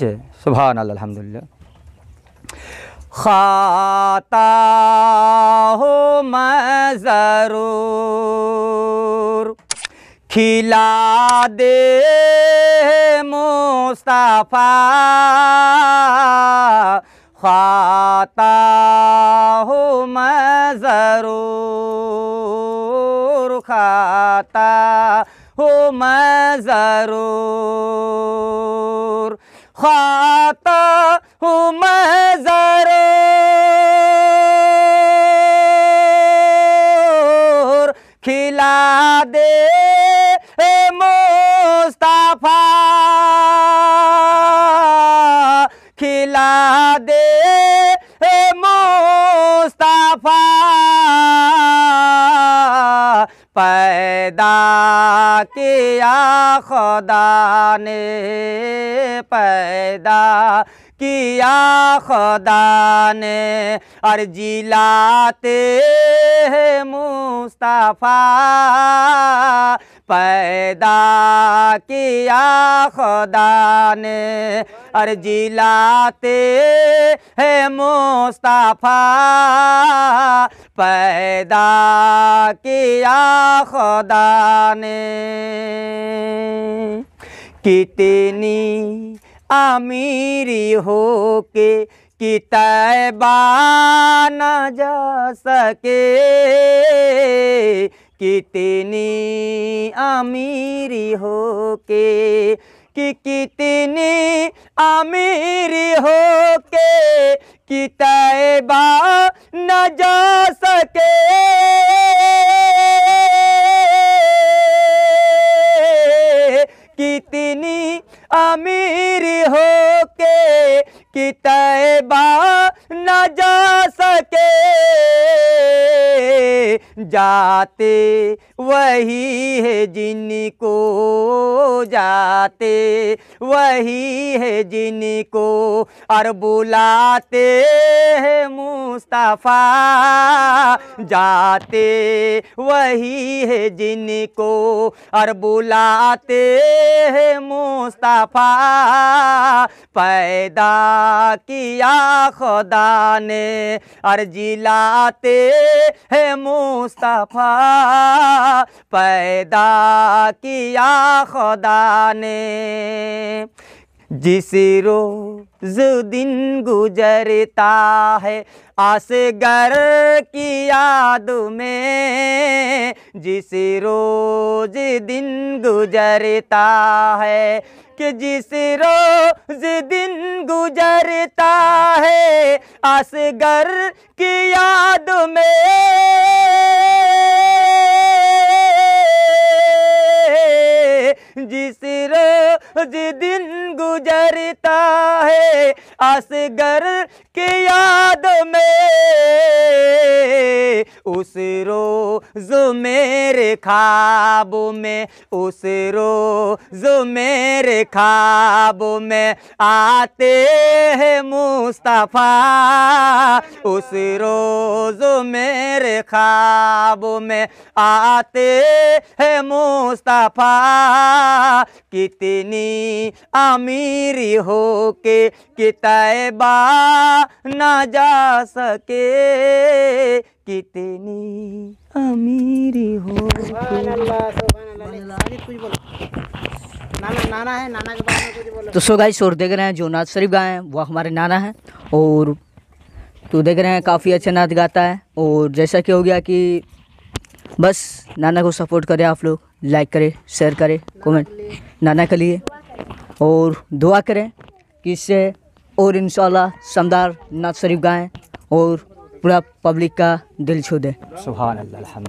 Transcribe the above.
जी सुबहान अल्लाह अल्हम्दुलिल्लाह। खाता हो मैं ज़रूर खिला दे मुस्तफ़ा। खाता हो मैं ज़रूर खाता हो मैं ज़रूर खाता हूँ मैं ज़रूर। खिला दे मुस्तफ़ा। खिला दे पैदा किया खुदा ने पैदा किया खुदा ने और जिलाते मुस्तफ़ा। पैदा किया खुदा ने। और जिलाते हैं मुस्तफ़ा। पैदा किया खुदा ने। कितनी अमीरी हो के कि न जा सके। कितनी अमीरी हो के कि कितनी अमीरी हो के कि तैबा न जा सके। कितनी अमीर हो के कि तैबा न जा सके। जाते, वही है जिनको जाते, वही है जिनको और बुलाते हैं मुस्तफ़ा जाते, वही है जिनको और बुलाते हैं मुस्तफ़ा। पैदा किया खुदा ने और जिलाते हैं मुस्तफ़ा, पैदा किया खुदा ने। जिस रोज दिन गुजरता है, आसगर की याद में, जिस रोज दिन गुजरता है, कि जिस रोज दिन गुजरता है असगर की याद में। जिस रोज दिन गुजरता है असगर की याद में। रोज मेरे ख्वाब में उस रोज मेरे ख्वाब में आते हैं मुस्तफ़ा। उस रोज मेरे ख्वाब में आते हैं मुस्तफ़ा। कितनी अमीरी हो के कि तैबा न जा सके कितनी अमीरी हो नाना नाना है नाना के बारे में कुछ बोलो तो सो गाइस और देख रहे हैं जो नाथ शरीफ गाए हैं वो हमारे नाना हैं और तो देख रहे हैं काफ़ी अच्छा नाच गाता है और जैसा कि हो गया कि बस नाना को सपोर्ट करें आप लोग लाइक करें शेयर करें कमेंट नाना के लिए और दुआ करें कि इससे और इंशाल्लाह शानदार नाथ शरीफ गाएँ और पूरा पब्लिक का दिल छू दे। सुबह अल्लाह